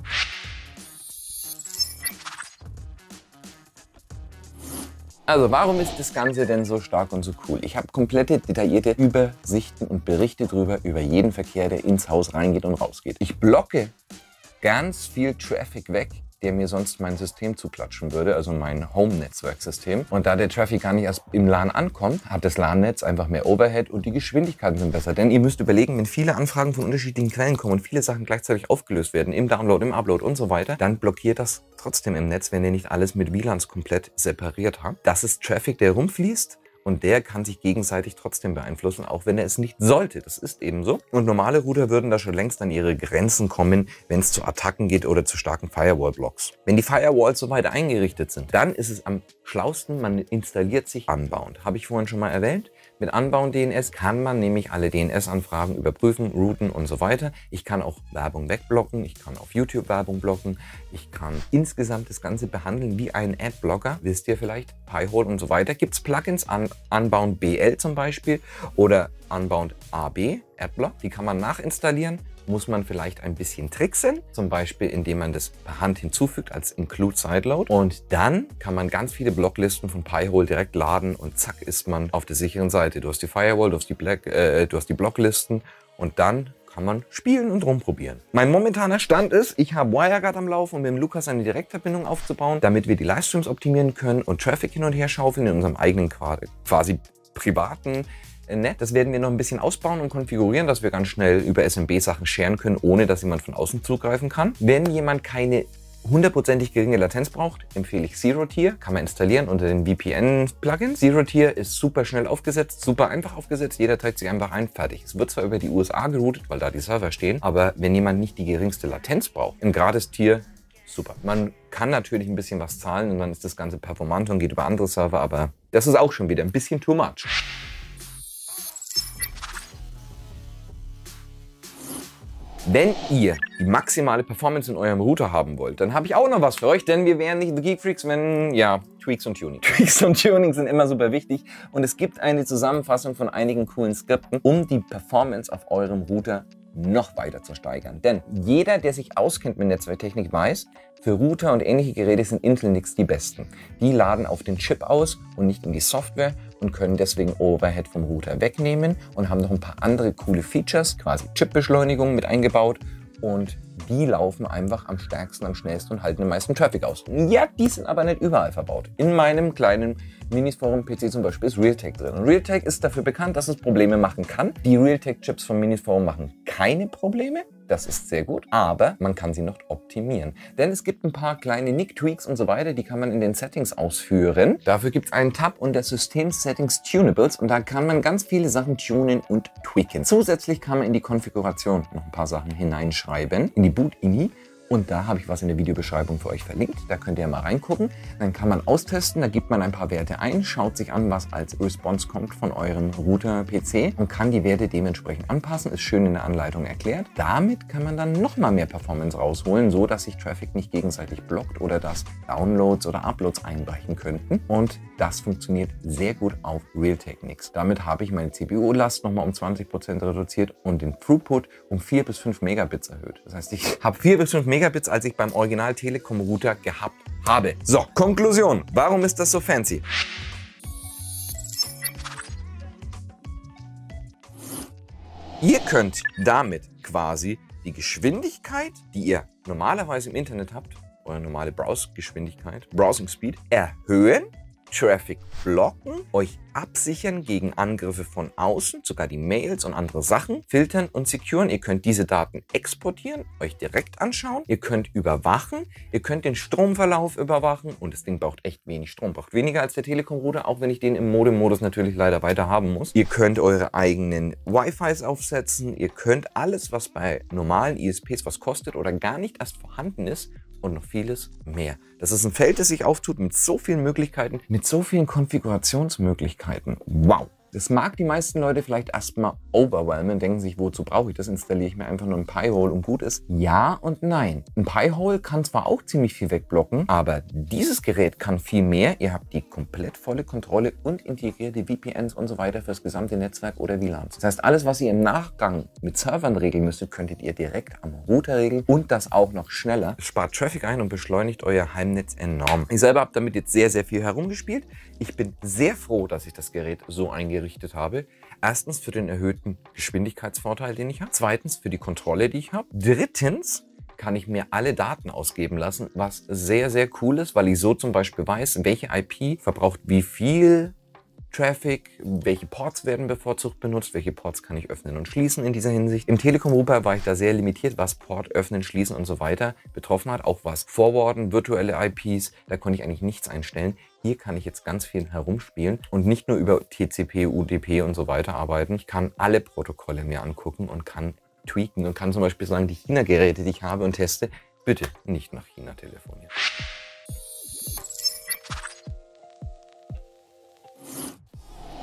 Also warum ist das Ganze denn so stark und so cool? Ich habe komplette detaillierte Übersichten und Berichte darüber, über jeden Verkehr, der ins Haus reingeht und rausgeht. Ich blocke ganz viel Traffic weg, der mir sonst mein System zuklatschen würde, also mein Home-Netzwerksystem. Und da der Traffic gar nicht erst im LAN ankommt, hat das LAN-Netz einfach mehr Overhead und die Geschwindigkeiten sind besser. Denn ihr müsst überlegen, wenn viele Anfragen von unterschiedlichen Quellen kommen und viele Sachen gleichzeitig aufgelöst werden, im Download, im Upload und so weiter, dann blockiert das trotzdem im Netz, wenn ihr nicht alles mit WLANs komplett separiert habt. Das ist Traffic, der rumfließt und der kann sich gegenseitig trotzdem beeinflussen, auch wenn er es nicht sollte. Das ist eben so. Und normale Router würden da schon längst an ihre Grenzen kommen, wenn es zu Attacken geht oder zu starken Firewall-Blocks. Wenn die Firewalls soweit eingerichtet sind, dann ist es am schlausten, man installiert sich Unbound. Habe ich vorhin schon mal erwähnt. Mit Unbound DNS kann man nämlich alle DNS-Anfragen überprüfen, routen und so weiter. Ich kann auch Werbung wegblocken, ich kann auf YouTube Werbung blocken, ich kann insgesamt das Ganze behandeln wie ein Adblocker, wisst ihr vielleicht, Pi-hole und so weiter. Gibt es Plugins, an Unbound BL zum Beispiel oder Unbound AB, Adblock, die kann man nachinstallieren muss man vielleicht ein bisschen tricksen, zum Beispiel indem man das per Hand hinzufügt als Include Sideload. Und dann kann man ganz viele Blocklisten von Pi-hole direkt laden und zack ist man auf der sicheren Seite. Du hast die Firewall, du hast die, Black, äh, du hast die Blocklisten und dann kann man spielen und rumprobieren. Mein momentaner Stand ist, ich habe WireGuard am Laufen, um mit dem Lukas eine Direktverbindung aufzubauen, damit wir die Livestreams optimieren können und Traffic hin und her schaufeln in unserem eigenen quasi privaten nett. Das werden wir noch ein bisschen ausbauen und konfigurieren, dass wir ganz schnell über SMB Sachen scheren können, ohne dass jemand von außen zugreifen kann. Wenn jemand keine hundertprozentig geringe Latenz braucht, empfehle ich Zero Tier. Kann man installieren unter den VPN-Plugins. Zero Tier ist super schnell aufgesetzt, super einfach aufgesetzt. Jeder trägt sich einfach ein, fertig. Es wird zwar über die USA geroutet, weil da die Server stehen, aber wenn jemand nicht die geringste Latenz braucht, im Gratis-Tier super. Man kann natürlich ein bisschen was zahlen und dann ist das Ganze performant und geht über andere Server, aber das ist auch schon wieder ein bisschen too much. Wenn ihr die maximale Performance in eurem Router haben wollt, dann habe ich auch noch was für euch, denn wir wären nicht The Geek Freaks, wenn, ja, Tweaks und Tuning. Tweaks und Tuning sind immer super wichtig und es gibt eine Zusammenfassung von einigen coolen Skripten, um die Performance auf eurem Router noch weiter zu steigern. Denn jeder, der sich auskennt mit Netzwerktechnik, weiß, für Router und ähnliche Geräte sind Intel Nix die besten. Die laden auf den Chip aus und nicht in die Software und können deswegen Overhead vom Router wegnehmen und haben noch ein paar andere coole Features, quasi Chipbeschleunigung mit eingebaut und die laufen einfach am stärksten, am schnellsten und halten den meisten Traffic aus. Ja, die sind aber nicht überall verbaut. In meinem kleinen Minisforum-PC zum Beispiel ist Realtek drin. Realtek ist dafür bekannt, dass es Probleme machen kann. Die Realtek-Chips vom Minisforum machen keine Probleme. Das ist sehr gut, aber man kann sie noch optimieren. Denn es gibt ein paar kleine Nick-Tweaks und so weiter, die kann man in den Settings ausführen. Dafür gibt es einen Tab unter System Settings Tunables und da kann man ganz viele Sachen tunen und tweaken. Zusätzlich kann man in die Konfiguration noch ein paar Sachen hineinschreiben, in die Boot-INI und da habe ich was in der Videobeschreibung für euch verlinkt. Da könnt ihr mal reingucken. Dann kann man austesten. Da gibt man ein paar Werte ein, schaut sich an, was als Response kommt von eurem Router-PC und kann die Werte dementsprechend anpassen. Ist schön in der Anleitung erklärt. Damit kann man dann noch mal mehr Performance rausholen, so dass sich Traffic nicht gegenseitig blockt oder dass Downloads oder Uploads einbrechen könnten. Und das funktioniert sehr gut auf Realtek-Nix. Damit habe ich meine CPU-Last nochmal um 20% reduziert und den Throughput um 4 bis 5 Megabits erhöht. Das heißt, ich habe 4 bis 5 Megabits, als ich beim Original Telekom Router gehabt habe. So, Konklusion. Warum ist das so fancy? Ihr könnt damit quasi die Geschwindigkeit, die ihr normalerweise im Internet habt, eure normale Browse-Geschwindigkeit, Browsing Speed, erhöhen Traffic blocken, euch absichern gegen Angriffe von außen, sogar die Mails und andere Sachen, filtern und securen. Ihr könnt diese Daten exportieren, euch direkt anschauen. Ihr könnt überwachen, ihr könnt den Stromverlauf überwachen und das Ding braucht echt wenig Strom, braucht weniger als der Telekom-Router, auch wenn ich den im Modem-Modus natürlich leider weiter haben muss. Ihr könnt eure eigenen Wi-Fis aufsetzen, ihr könnt alles, was bei normalen ISPs was kostet oder gar nicht erst vorhanden ist, und noch vieles mehr. Das ist ein Feld, das sich auftut mit so vielen Möglichkeiten, mit so vielen Konfigurationsmöglichkeiten. Wow! Das mag die meisten Leute vielleicht erstmal overwhelmen, denken sich, wozu brauche ich das? Installiere ich mir einfach nur ein Pi-Hole und gut ist. Ja und nein. Ein Pi-Hole kann zwar auch ziemlich viel wegblocken, aber dieses Gerät kann viel mehr. Ihr habt die komplett volle Kontrolle und integrierte VPNs und so weiter fürs gesamte Netzwerk oder WLANs. Das heißt, alles, was ihr im Nachgang mit Servern regeln müsstet, könntet ihr direkt am Router regeln und das auch noch schneller. Es spart Traffic ein und beschleunigt euer Heimnetz enorm. Ich selber habe damit jetzt sehr, sehr viel herumgespielt. Ich bin sehr froh, dass ich das Gerät so eingerichtet eingerichtet habe. Erstens für den erhöhten Geschwindigkeitsvorteil, den ich habe. Zweitens für die Kontrolle, die ich habe. Drittens kann ich mir alle Daten ausgeben lassen, was sehr, sehr cool ist, weil ich so zum Beispiel weiß, welche IP verbraucht wie viel Traffic, welche Ports werden bevorzugt benutzt, welche Ports kann ich öffnen und schließen in dieser Hinsicht. Im Telekom Router war ich da sehr limitiert, was Port öffnen, schließen und so weiter betroffen hat, auch was Forwarden, virtuelle IPs, da konnte ich eigentlich nichts einstellen. Hier kann ich jetzt ganz viel herumspielen und nicht nur über TCP, UDP und so weiter arbeiten. Ich kann alle Protokolle mir angucken und kann tweaken und kann zum Beispiel sagen, die China-Geräte, die ich habe und teste, bitte nicht nach China telefonieren.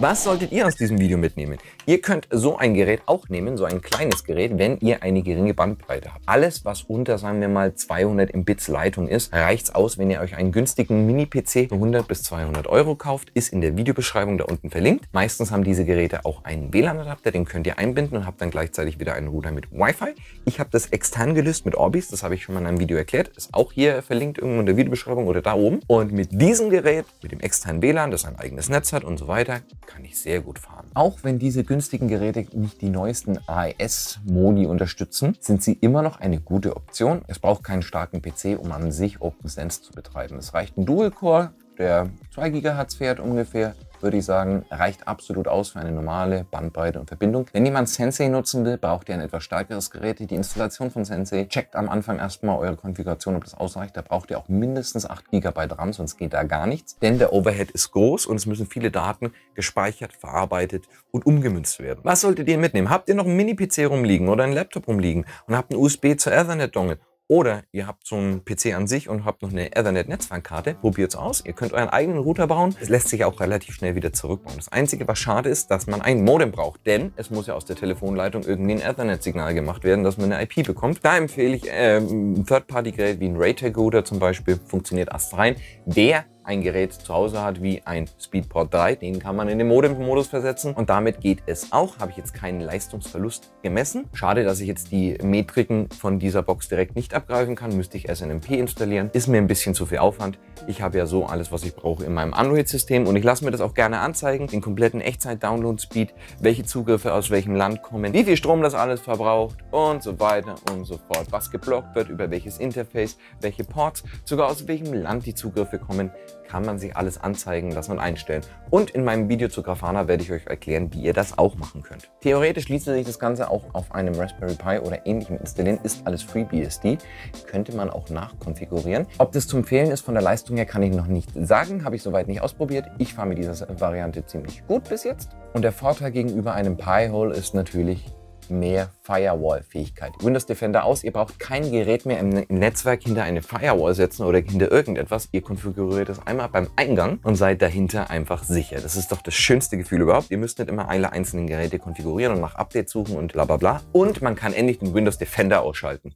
Was solltet ihr aus diesem Video mitnehmen? Ihr könnt so ein Gerät auch nehmen, so ein kleines Gerät, wenn ihr eine geringe Bandbreite habt. Alles, was unter, sagen wir mal, 200 Mbits Leitung ist, reicht's aus, wenn ihr euch einen günstigen Mini-PC für 100 bis 200 Euro kauft. Ist in der Videobeschreibung da unten verlinkt. Meistens haben diese Geräte auch einen WLAN-Adapter, den könnt ihr einbinden und habt dann gleichzeitig wieder einen Router mit Wi-Fi. Ich habe das extern gelöst mit Orbis, das habe ich schon mal in einem Video erklärt. Ist auch hier verlinkt irgendwo in der Videobeschreibung oder da oben. Und mit diesem Gerät, mit dem externen WLAN, das ein eigenes Netz hat und so weiter, kann ich sehr gut fahren. Auch wenn diese günstigen Geräte nicht die neuesten AES-Modi unterstützen, sind sie immer noch eine gute Option. Es braucht keinen starken PC, um an sich OpenSense zu betreiben. Es reicht ein Dual-Core, der 2 GHz fährt ungefähr, würde ich sagen, reicht absolut aus für eine normale Bandbreite und Verbindung. Wenn jemand Sensei nutzen will, braucht ihr ein etwas stärkeres Gerät. Die Installation von Sensei checkt am Anfang erstmal eure Konfiguration, ob das ausreicht. Da braucht ihr auch mindestens 8 GB RAM, sonst geht da gar nichts. Denn der Overhead ist groß und es müssen viele Daten gespeichert, verarbeitet und umgemünzt werden. Was solltet ihr mitnehmen? Habt ihr noch einen Mini-PC rumliegen oder einen Laptop rumliegen und habt einen USB zur Ethernet-Dongle oder ihr habt so einen PC an sich und habt noch eine Ethernet-Netzwerkkarte. Probiert es aus. Ihr könnt euren eigenen Router bauen. Es lässt sich auch relativ schnell wieder zurückbauen. Das Einzige, was schade ist, dass man ein Modem braucht. Denn es muss ja aus der Telefonleitung irgendwie ein Ethernet-Signal gemacht werden, dass man eine IP bekommt. Da empfehle ich äh, ein Third-Party-Gerät wie ein Raytag-Router zum Beispiel. Funktioniert erst rein. Der ein Gerät zu Hause hat wie ein Speedport 3, den kann man in den Modem-Modus versetzen und damit geht es auch. Habe ich jetzt keinen Leistungsverlust gemessen. Schade, dass ich jetzt die Metriken von dieser Box direkt nicht abgreifen kann. Müsste ich SNMP installieren. Ist mir ein bisschen zu viel Aufwand. Ich habe ja so alles, was ich brauche in meinem Android-System und ich lasse mir das auch gerne anzeigen. Den kompletten Echtzeit-Download-Speed, welche Zugriffe aus welchem Land kommen, wie viel Strom das alles verbraucht und so weiter und so fort. Was geblockt wird, über welches Interface, welche Ports, sogar aus welchem Land die Zugriffe kommen, kann man sich alles anzeigen lassen und einstellen. Und in meinem Video zu Grafana werde ich euch erklären, wie ihr das auch machen könnt. Theoretisch ließe sich das Ganze auch auf einem Raspberry Pi oder ähnlichem installieren, ist alles FreeBSD, könnte man auch nachkonfigurieren. Ob das zu empfehlen ist von der Leistung her, kann ich noch nicht sagen, habe ich soweit nicht ausprobiert. Ich fahre mit dieser Variante ziemlich gut bis jetzt. Und der Vorteil gegenüber einem Pi-Hole ist natürlich, mehr Firewall-Fähigkeit. Windows Defender aus, ihr braucht kein Gerät mehr im, Netzwerk hinter eine Firewall setzen oder hinter irgendetwas. Ihr konfiguriert das einmal beim Eingang und seid dahinter einfach sicher. Das ist doch das schönste Gefühl überhaupt. Ihr müsst nicht immer alle einzelnen Geräte konfigurieren und nach Updates suchen und bla bla bla. Und man kann endlich den Windows Defender ausschalten.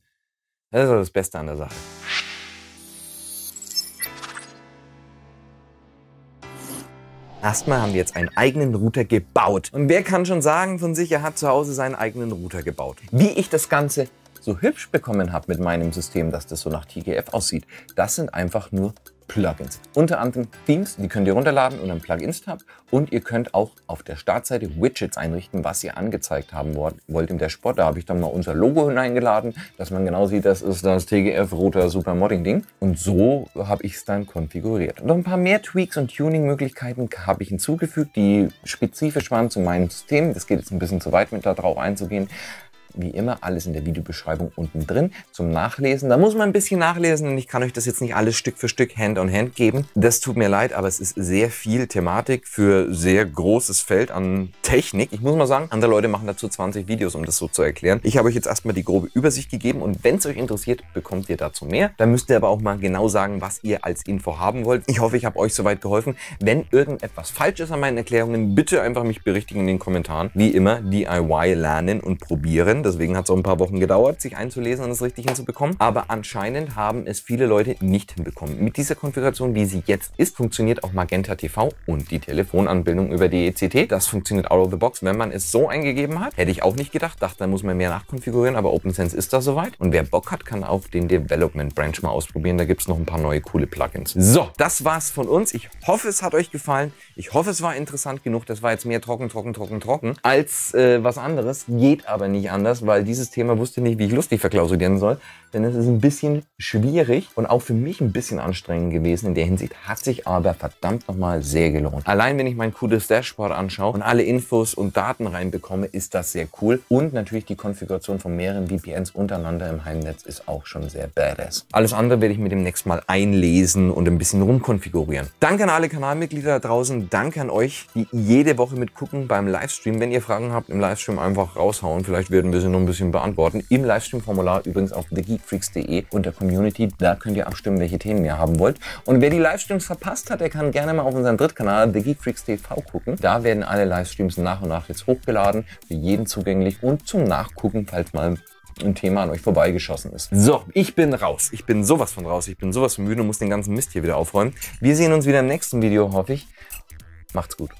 Das ist das Beste an der Sache. Erstmal haben wir jetzt einen eigenen Router gebaut. Und wer kann schon sagen von sich, er hat zu Hause seinen eigenen Router gebaut? Wie ich das Ganze so hübsch bekommen habe mit meinem System, dass das so nach TGF aussieht, das sind einfach nur Plugins. Unter anderem Themes, die könnt ihr runterladen und einen Plugins-Tab. Und ihr könnt auch auf der Startseite Widgets einrichten, was ihr angezeigt haben wollt im Dashboard. Da habe ich dann mal unser Logo hineingeladen, dass man genau sieht, das ist das TGF Router Super Modding Ding. Und so habe ich es dann konfiguriert. Und noch ein paar mehr Tweaks und Tuning-Möglichkeiten habe ich hinzugefügt, die spezifisch waren zu meinem System. Das geht jetzt ein bisschen zu weit, mit darauf einzugehen wie immer alles in der Videobeschreibung unten drin zum Nachlesen. Da muss man ein bisschen nachlesen, denn ich kann euch das jetzt nicht alles Stück für Stück Hand on Hand geben. Das tut mir leid, aber es ist sehr viel Thematik für sehr großes Feld an Technik. Ich muss mal sagen, andere Leute machen dazu 20 Videos, um das so zu erklären. Ich habe euch jetzt erstmal die grobe Übersicht gegeben und wenn es euch interessiert, bekommt ihr dazu mehr. Dann müsst ihr aber auch mal genau sagen, was ihr als Info haben wollt. Ich hoffe, ich habe euch soweit geholfen. Wenn irgendetwas falsch ist an meinen Erklärungen, bitte einfach mich berichtigen in den Kommentaren. Wie immer, DIY lernen und probieren. Deswegen hat es auch ein paar Wochen gedauert, sich einzulesen und es richtig hinzubekommen. Aber anscheinend haben es viele Leute nicht hinbekommen. Mit dieser Konfiguration, wie sie jetzt ist, funktioniert auch Magenta TV und die Telefonanbindung über die ECT. Das funktioniert out of the box, wenn man es so eingegeben hat. Hätte ich auch nicht gedacht. Dachte, da muss man mehr nachkonfigurieren, aber OpenSense ist da soweit. Und wer Bock hat, kann auch den Development Branch mal ausprobieren. Da gibt es noch ein paar neue coole Plugins. So, das war's von uns. Ich hoffe, es hat euch gefallen. Ich hoffe, es war interessant genug. Das war jetzt mehr trocken, trocken, trocken, trocken als äh, was anderes. Geht aber nicht anders anders, weil dieses Thema wusste nicht, wie ich lustig verklausulieren soll. Denn es ist ein bisschen schwierig und auch für mich ein bisschen anstrengend gewesen. In der Hinsicht hat sich aber verdammt nochmal sehr gelohnt. Allein wenn ich mein cooles Dashboard anschaue und alle Infos und Daten reinbekomme, ist das sehr cool. Und natürlich die Konfiguration von mehreren VPNs untereinander im Heimnetz ist auch schon sehr badass. Alles andere werde ich mir demnächst mal einlesen und ein bisschen rumkonfigurieren. Danke an alle Kanalmitglieder da draußen. Danke an euch, die jede Woche mitgucken beim Livestream. Wenn ihr Fragen habt im Livestream, einfach raushauen. Vielleicht werden wir sie noch ein bisschen beantworten. Im Livestream-Formular übrigens auf thegeekfreaks.de unter Community. Da könnt ihr abstimmen, welche Themen ihr haben wollt. Und wer die Livestreams verpasst hat, der kann gerne mal auf unseren Drittkanal The Geekfreaks TV gucken. Da werden alle Livestreams nach und nach jetzt hochgeladen, für jeden zugänglich und zum Nachgucken, falls mal ein Thema an euch vorbeigeschossen ist. So, ich bin raus. Ich bin sowas von raus. Ich bin sowas von müde und muss den ganzen Mist hier wieder aufräumen. Wir sehen uns wieder im nächsten Video, hoffe ich. Macht's gut.